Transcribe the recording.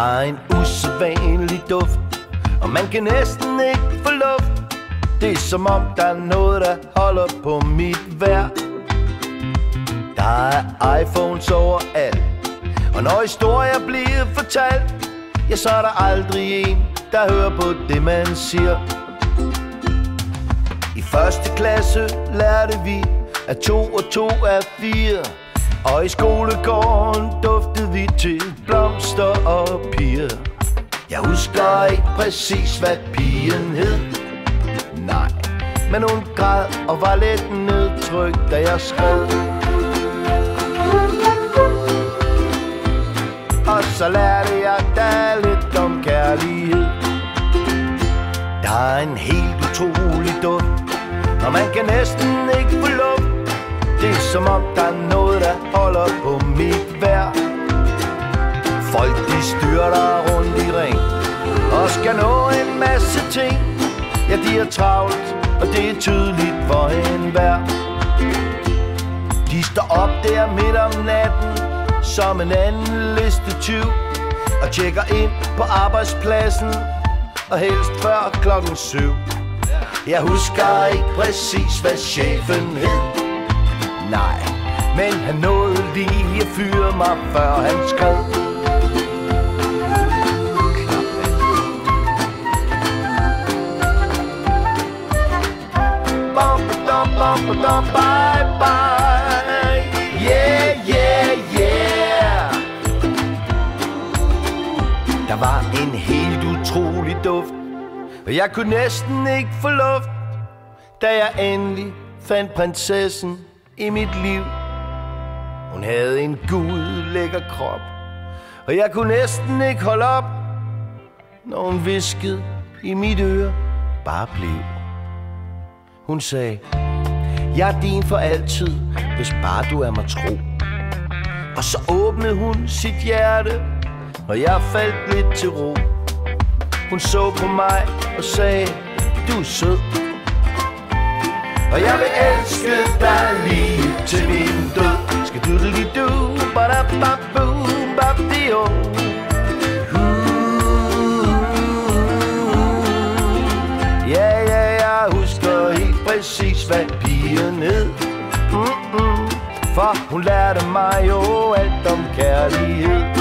En usædvanlig duft. Og man kan næsten ikke få luft. Det er som om der er noget, der holder på mit værd Der er iPhones overalt. Og når historier bliver fortalt Ja, så er der aldrig en, der hører på det, man siger. I første klasse lærte vi, at to og to er fire. Og i skolegården duft Jeg husker ikke præcis, hvad pigen hed. Nej, men hun græd og var lidt nedtrykt, da jeg skrev Og så lærte jeg da lidt om kærlighed. Der er en helt utrolig duft Og man kan næsten ikke få luft Det er som om der er noget, der holder på skal nå en masse ting. Ja, de er travlt, og det er tydeligt for enhver De står op der midt om natten som en anden liste tyv Og tjekker ind på arbejdspladsen Og helst før klokken syv. Jeg husker ikke præcis, hvad chefen hed. Nej, men han nåede lige at fyre mig, før han skrev bum, bum, bum, bye, bye. Yeah, yeah, yeah. Der var en helt utrolig duft Og jeg kunne næsten ikke få luft Da jeg endelig fandt prinsessen i mit liv. Hun havde en gud lækker krop Og jeg kunne næsten ikke holde op Når hun viskede i mit øre. Bare blev Hun sagde jeg er din for altid Hvis bare du er mig tro. Og så åbnede hun sit hjerte Og jeg faldt lidt til ro. Hun så på mig og sagde Du er sød. Og jeg vil elske dig lige til min død. Skal du du du ba da ba boo præcis, hvad pigen hed Mm-mm. For hun lærte mig jo alt om kærlighed